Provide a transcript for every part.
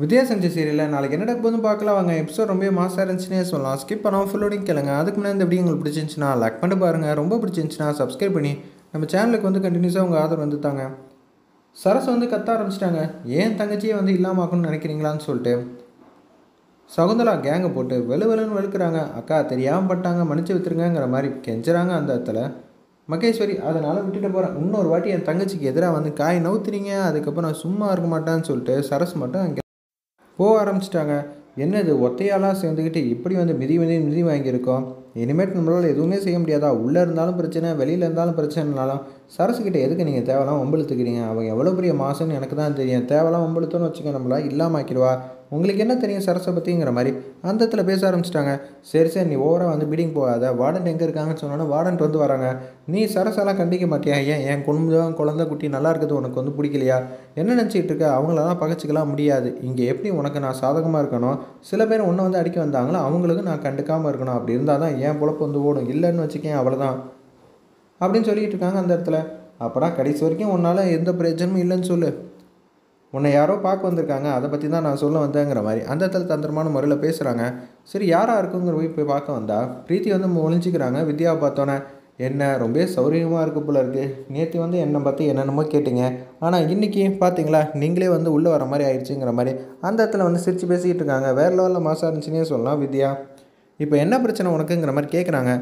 வித்யா செஞ்ச சீரியலில் நாளைக்கு என்ன நடக்க போதும் பார்க்கலாம். வாங்க எபிசோட் ரொம்ப மாசாக இருந்துச்சுன்னே சொல்லலாம். ஸ்கிப் பண்ணாமல் ஃபுல்லோடையும் கேளுங்க. அதுக்கு முன்னாடி இந்த வீடியோ உங்களுக்கு பிடிச்சிருந்துச்சுன்னா லைக் பண்ணி பாருங்கள் ரொம்ப பிடிச்சிருந்துச்சுன்னா சப்ஸ்கிரைப் பண்ணி நம்ம சேனலுக்கு வந்து கண்டினியூஸாக உங்கள் ஆதரவு வந்து தாங்க. சரஸ் வந்து கத்த ஆரம்பிச்சிட்டாங்க. ஏன் தங்கச்சியை வந்து இல்லாமல் ஆக்கணும்னு நினைக்கிறீங்களான்னு சொல்லிட்டு. சகுந்தலா கேங்கை போட்டு வெளு வெளுன்னு வெளுக்கிறாங்க. அக்கா தெரியாமல் பட்டாங்க. மன்னிச்சு வித்துருங்கங்கிற மாதிரி கெஞ்சுறாங்க அந்த இடத்துல. மகேஸ்வரி அதனால் விட்டுட்டு போகிறேன் இன்னொரு வாட்டி என் தங்கச்சிக்கு எதிராக வந்து காய் நவுத்துறீங்க. அதுக்கப்புறம் நான் சும்மா இருக்க மாட்டேன்னு சொல்லிட்டு சரஸ் மட்டும் அங்கே போக ஆரம்பிச்சிட்டாங்க. என்னது ஒத்தையாலாம் சேர்ந்துக்கிட்டு இப்படி வந்து மிதி மிதி மிதி வாங்கியிருக்கோம்? இனிமேட்டு நம்மளால் எதுவுமே செய்ய முடியாதா? உள்ளே இருந்தாலும் பிரச்சனை வெளியில் இருந்தாலும் பிரச்சனைனாலும் சரசுக்கிட்ட எதுக்கு நீங்கள் தேவலாம் ஒம்பளுத்துக்கிறீங்க அவங்க எவ்வளோ பெரிய மாசுன்னு எனக்கு தான் தெரியும். தேவலாம் ஒம்பளுத்தோன்னு வச்சுக்க நம்மளா இல்லாமல் ஆக்கிடுவா. உங்களுக்கு என்ன தெரியும் சரஸை பற்றிங்கிற மாதிரி? அந்த இடத்துல பேச ஆரம்பிச்சிட்டாங்க. சரி சரி நீ ஓவராக வந்து பீடிங் போகாத. வார்டன் எங்கே இருக்காங்கன்னு சொன்னோன்னா வார்டன்ட் வந்து வராங்க. நீ சரஸெல்லாம் கண்டிக்க மாட்டியா? ஏன்? என் குடும்பம் குழந்தை குட்டி நல்லா இருக்குது உனக்கு வந்து பிடிக்கலையா? என்ன நினச்சிக்கிட்டு இருக்க? அவங்களெல்லாம் பகச்சிக்கலாம் முடியாது. இங்கே எப்படி உனக்கு நான் சாதகமாக இருக்கணும்? சில பேர் ஒன்றை வந்து அடிக்க வந்தாங்களோ அவங்களுக்கு நான் கண்டுக்காமல் இருக்கணும். அப்படி இருந்தால் தான் என் பொழப்பு வந்து ஓடும். இல்லைன்னு வச்சுக்கேன் அவ்வளோதான் அப்படின்னு சொல்லிட்டு இருக்காங்க அந்த இடத்துல. அப்படா கடைசி வரைக்கும் உன்னால் எந்த பிரயோஜனமும் இல்லைன்னு சொல்லு. உன்னை யாரோ பார்க்க வந்திருக்காங்க அதை பற்றி தான் நான் சொல்ல வந்தேங்கிற மாதிரி அந்த இடத்துல தந்திரமான முறையில் பேசுகிறாங்க சரி யாராக இருக்குங்கிற போய் போய் பார்க்க வந்தா பிரீத்தி வந்து ஒழிஞ்சிக்கிறாங்க வித்யா பார்த்தோன்னே என்ன ரொம்ப சௌரியமாக இருக்குது போல இருக்குது நேற்று வந்து என்னை பற்றி என்னென்னமோ கேட்டிங்க. ஆனால் இன்றைக்கி பார்த்தீங்களா நீங்களே வந்து உள்ளே வர மாதிரி ஆயிடுச்சுங்கிற மாதிரி அந்த இடத்துல வந்து சிரித்து பேசிக்கிட்டு இருக்காங்க. வேறு லெவலில் மாசாக இருந்துச்சுன்னே சொல்லலாம் வித்யா. இப்போ என்ன பிரச்சனை உனக்குங்கிற மாதிரி கேட்குறாங்க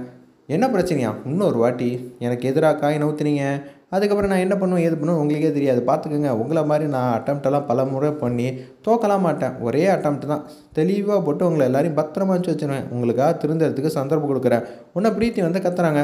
என்ன பிரச்சனையா? இன்னொரு வாட்டி எனக்கு எதிராக காய் நவுத்துனீங்க. அதுக்கப்புறம் நான் என்ன பண்ணுவேன் ஏது பண்ணுவேன் உங்களுக்கே தெரியாது. பார்த்துக்கோங்க. உங்களை மாதிரி நான் அட்டம்ப்டெல்லாம் பல முறை பண்ணி தோக்கலாம் மாட்டேன். ஒரே அட்டம்ப்ட் தான். தெளிவாக போட்டு உங்களை எல்லாரையும் பத்திரமா வச்சு வச்சுருவேன். உங்களுக்காக திருந்தறதுக்கு சந்தர்ப்பம் கொடுக்குறேன். உன்னை பிரீத்தி வந்து கத்துறாங்க.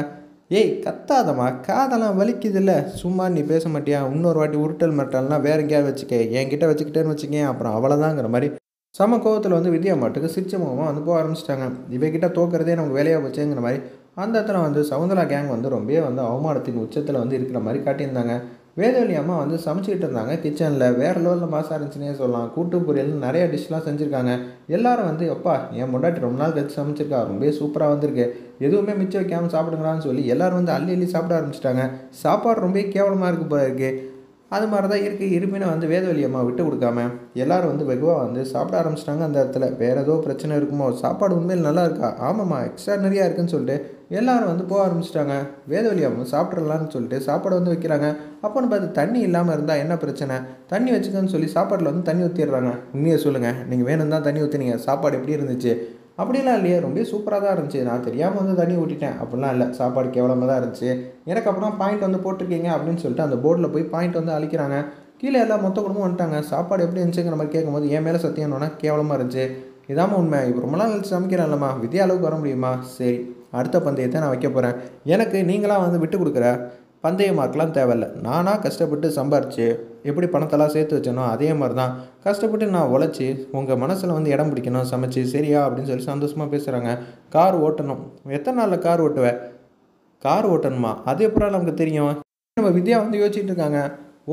ஏய் கத்தாதம்மா. காதெல்லாம் வலிக்குதுல்ல. சும்மா நீ பேச மாட்டியா? இன்னொரு வாட்டி உருட்டல் மிரட்டல்னா வேற எங்கேயாவது வச்சுக்க. என்கிட்ட வச்சுக்கிட்டேன்னு வச்சுக்கேன் அப்புறம் அவ்வளோதாங்கிற மாதிரி சம கோவத்தில் வந்து வித்யா மாட்டுக்கு சிரிச்ச முகமாக வந்து போக ஆரம்பிச்சிட்டாங்க. இவகிட்ட தோக்கிறதே நமக்கு வேலையாக போச்சுங்கிற மாதிரி அந்த இடத்துல வந்து சவுந்தரா கேங் வந்து ரொம்பவே வந்து அவமானத்தின் உச்சத்தில் வந்து இருக்கிற மாதிரி காட்டியிருந்தாங்க. வேதவழி அம்மா வந்து சமைச்சிக்கிட்டு இருந்தாங்க. கிச்சனில் வேறு லெவலில் மாசாக இருந்துச்சுன்னே சொல்லலாம். கூட்டு பொரியல் நிறைய டிஷ்லாம் செஞ்சுருக்காங்க. எல்லாரும் வந்து அப்பா என் முன்னாடி ரொம்ப நாள் கழிச்சு சமைச்சிருக்கா. ரொம்ப சூப்பராக வந்திருக்கு. எதுவுமே மிச்சம் வைக்காமல் சாப்பிடுங்களான்னு சொல்லி எல்லோரும் வந்து அள்ளி அள்ளி சாப்பிட ஆரம்பிச்சிட்டாங்க. சாப்பாடு ரொம்ப கேவலமாக இருக்கு போயிருக்கு அது மாதிரி தான் இருக்குது இருப்பினும் வந்து வேதவழி அம்மா விட்டு கொடுக்காம எல்லாரும் வந்து வெகுவாக வந்து சாப்பிட ஆரம்பிச்சிட்டாங்க அந்த இடத்துல. வேறு ஏதோ பிரச்சனை இருக்குமோ? சாப்பாடு உண்மையில் நல்லா இருக்கா? ஆமாம்மா எக்ஸ்ட்ரா நிறையா இருக்குன்னு சொல்லிட்டு எல்லாரும் வந்து போக ஆரம்பிச்சிட்டாங்க. வேதவழி அம்மா சாப்பிட்றலான்னு சொல்லிட்டு சாப்பாடு வந்து வைக்கிறாங்க. அப்போன்னு பார்த்து தண்ணி இல்லாமல் இருந்தால் என்ன பிரச்சனை? தண்ணி வச்சுக்கன்னு சொல்லி சாப்பாட்டில் வந்து தண்ணி ஊற்றிடுறாங்க உண்மையை சொல்லுங்கள் நீங்கள் வேணும் தான் தண்ணி ஊற்றினீங்க சாப்பாடு எப்படி இருந்துச்சு? அப்படிலாம் இல்லையே ரொம்ப சூப்பராக தான் இருந்துச்சு. நான் தெரியாமல் வந்து தண்ணி ஊட்டிட்டேன் அப்படிலாம் இல்லை. சாப்பாடு கேவலமாக தான் இருந்துச்சு. எனக்கு அப்புறம் பாயிண்ட் வந்து போட்டிருக்கீங்க அப்படின்னு சொல்லிட்டு அந்த போர்டில் போய் பாயிண்ட் வந்து அழிக்கிறாங்க. கீழே எல்லாம் மொத்த குடும்பம் வந்துட்டாங்க. சாப்பாடு எப்படி இருந்துச்சுங்கிற மாதிரி கேட்கும்போது என் மேலே சத்தியம்னோன்னா கேவலமாக இருந்துச்சு. இதாமல் உண்மை. இப்போ ரொம்ப நாள் கழிச்சு சமைக்கிறேன்லம்மா. வித்தியா அளவுக்கு வர முடியுமா? சரி. அடுத்த பந்தயத்தை நான் வைக்க போகிறேன் எனக்கு நீங்களாம் வந்து விட்டு கொடுக்குற பந்தய மார்க்லாம் தேவையில்ல. நானாக கஷ்டப்பட்டு சம்பாரிச்சு எப்படி பணத்தெல்லாம் சேர்த்து வச்சனோ அதே மாதிரி தான் கஷ்டப்பட்டு நான் உழைச்சி உங்கள் மனசில் வந்து இடம் பிடிக்கணும் சமைச்சு சரியா அப்படின்னு சொல்லி சந்தோஷமாக பேசுகிறாங்க கார் ஓட்டணும். எத்தனை நாளில் கார் ஓட்டுவேன் கார் ஓட்டணுமா? அது எப்படா நமக்கு தெரியும்? நம்ம வித்யா வந்து யோசிச்சுட்டு இருக்காங்க.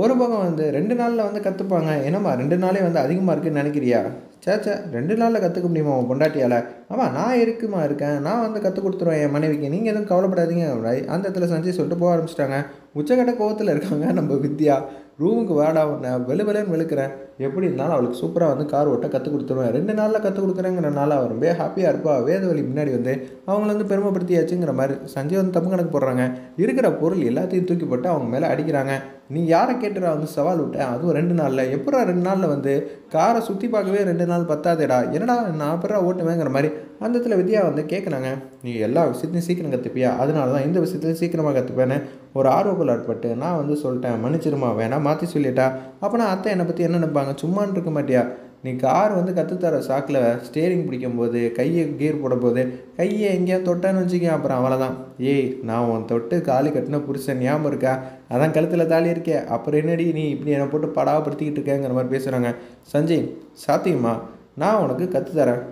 ஒரு பக்கம் வந்து ரெண்டு நாளில் வந்து கற்றுப்பாங்க என்னம்மா ரெண்டு நாளே வந்து அதிகமாக இருக்குன்னு நினைக்கிறியா? சேச்சே ரெண்டு நாளில் கற்றுக்க முடியுமா உன் பொண்டாட்டியால்? ஆமாம் நான் இருக்குமா இருக்கேன்? நான் வந்து கற்றுக் கொடுத்துருவேன் என் மனைவிக்கு. நீங்கள் எதுவும் கவலைப்படாதீங்க அந்த இடத்துல சஞ்சய் சொல்லிட்டு போக ஆரம்பிச்சிட்டாங்க. உச்சக்கட்ட கோவத்தில் இருக்காங்க நம்ம வித்யா. ரூமுக்கு வாடா உன்னை. வெளு வெளுன்னு வெளுக்கிறேன். எப்படி இருந்தாலும் அவளுக்கு சூப்பராக வந்து கார் ஓட்ட கற்றுக் கொடுத்துருவேன். ரெண்டு நாளில் கற்றுக் கொடுக்குறேங்கிறனால அவர் ரொம்ப ஹாப்பியாக இருப்பா. வேதவழி முன்னாடி வந்து அவங்கள வந்து பெருமைப்படுத்தியாச்சுங்கிற மாதிரி சஞ்சய் வந்து தப்பு கணக்கு போடுறாங்க. இருக்கிற பொருள் எல்லாத்தையும் தூக்கி போட்டு அவங்க மேலே அடிக்கிறாங்க. நீ யாரை கேட்டுடா வந்து சவால் விட்ட? அதுவும் ரெண்டு நாளில். எப்படா ரெண்டு நாளில் வந்து காரை சுற்றி பார்க்கவே ரெண்டு நாள் பத்தாதேடா? என்னடா நான் அப்புறம் ஓட்டுவேங்கிற மாதிரி அந்த இடத்துல வித்யா வந்து கேட்குறாங்க நீ எல்லா விஷயத்தையும் சீக்கிரம் கற்றுப்பியா அதனால தான் இந்த விஷயத்துலையும் சீக்கிரமாக கற்றுப்பேன்னு ஒரு ஆர்வக்குள் ஆட்பட்டு நான் வந்து சொல்லிட்டேன். மன்னிச்சிருமா வேணா மாற்றி சொல்லிட்டா. அப்போ நான் அத்தை என்னை பற்றி என்ன நினைப்பாங்க? சும்மான்னு இருக்க மாட்டியா? நீ கார் வந்து கற்றுத்தர சாக்கில் ஸ்டேரிங் பிடிக்கும்போது கையை கீர் போடும்போது கையை எங்கேயா தொட்டேன்னு வச்சுக்க அப்புறம் அவ்வளோதான் ஏய் நான் உன் தொட்டு காலி கட்டின புருஷன் ஞாபகம் இருக்கா? அதான் கழுத்தில் தாலி இருக்கே. அப்புறம் என்னடி நீ இப்படி என்னை போட்டு படாவப்படுத்திக்கிட்டு இருக்கேங்கிற மாதிரி பேசுகிறாங்க சஞ்சய் சாத்தியமா? நான் உனக்கு கற்றுத்தரேன்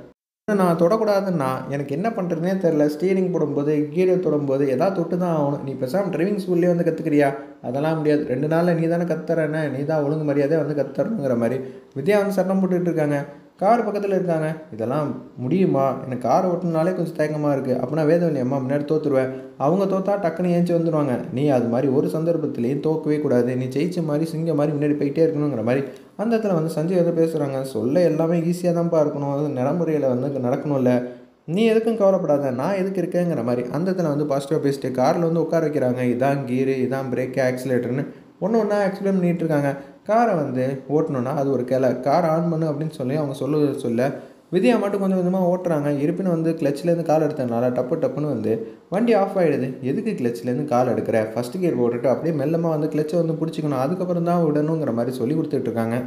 நான் தொடக்கூடாதுன்னா எனக்கு என்ன பண்ணுறதுனே தெரில ஸ்டீரிங் போடும்போது கீரை தொடும்போது எதாவது தொட்டு தான் ஆகணும். நீ பேசாமல் டிரைவிங் ஸ்கூல்லேயே வந்து கற்றுக்கிறியா அதெல்லாம் முடியாது. ரெண்டு நாளில் நீ தானே கத்துறேன்னு நீ தான் ஒழுங்கு மரியாதையாக வந்து கத்துறணுங்கிற மாதிரி வித்யா வந்து சட்டம் போட்டுட்டு இருக்காங்க. கார் பக்கத்தில் இருக்காங்க. இதெல்லாம் முடியுமா? எனக்கு கார் ஓட்டினாலே கொஞ்சம் தயக்கமாக இருக்குது அப்படின்னா வேதவனி அம்மா முன்னாடி தோற்றுருவேன் அவங்க தோத்தா டக்குன்னு ஏஞ்சி வந்துடுவாங்க நீ அது மாதிரி ஒரு சந்தர்ப்பத்திலையும் தோக்கவே கூடாது. நீ ஜெயிச்ச மாதிரி சிங்க மாதிரி முன்னாடி போயிட்டே இருக்கணுங்கிற மாதிரி அந்த இடத்துல வந்து சஞ்சய் வந்து பேசுகிறாங்க சொல்ல எல்லாமே ஈஸியாக தான்ப்பா இருக்கணும். அது நடைமுறையில் வந்து நடக்கணும்ல. நீ எதுக்கும் கவலைப்படாத. நான் எதுக்கு இருக்கேங்கிற மாதிரி அந்த இடத்துல வந்து பாசிட்டிவாக பேசிட்டு காரில் வந்து உட்கார வைக்கிறாங்க. இதான் கீரு இதான் பிரேக் ஆக்சிலேட்டர்னு ஒன்று ஒன்றா எக்ஸ்பிளைன் பண்ணிகிட்டு இருக்காங்க. காரை வந்து ஓட்டணுன்னா அது ஒரு கிளை. கார் ஆன் பண்ணு அப்படின்னு சொல்லி அவங்க சொல்ல சொல்ல விதியா மட்டும் கொஞ்சம் கொஞ்சமாக ஓட்டுறாங்க. இருப்பினும் வந்து கிளச்சிலேருந்து கால் எடுத்ததுனால டப்பு டப்புன்னு வந்து வண்டி ஆஃப் ஆகிடுது எதுக்கு கிளச்சிலேருந்து கால் எடுக்கிற? ஃபஸ்ட் கியர் போட்டுட்டு அப்படியே மெல்லமாக வந்து கிளச்சை வந்து பிடிச்சிக்கணும். அதுக்கப்புறம் தான் விடணுங்கிற மாதிரி சொல்லி கொடுத்துட்ருக்காங்க